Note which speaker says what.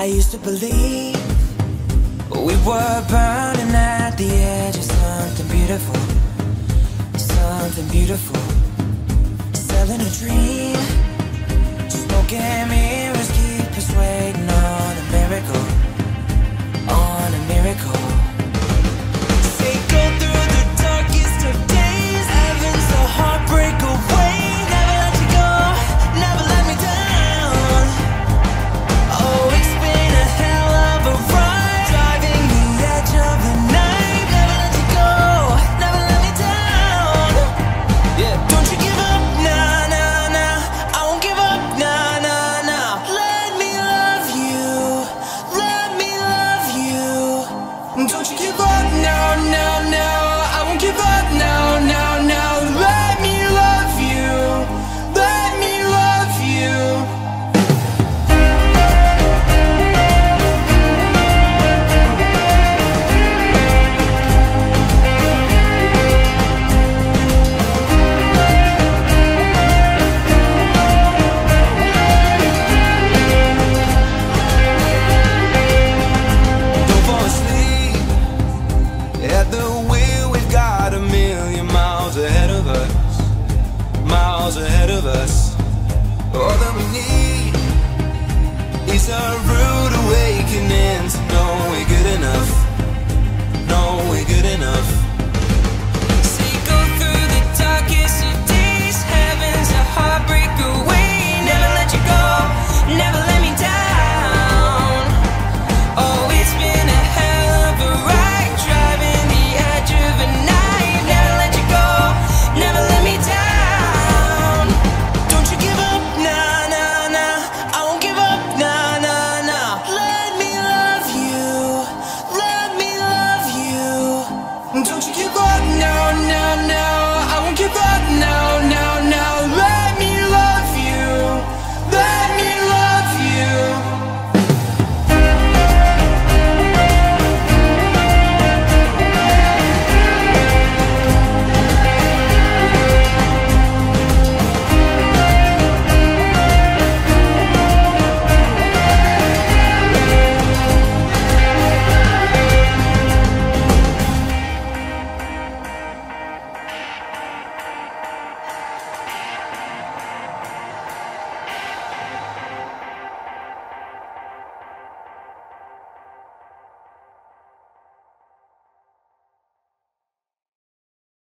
Speaker 1: I used to believe we were burning at the edge of something beautiful, something beautiful. Selling a dream, smoking mirrors. Don't you give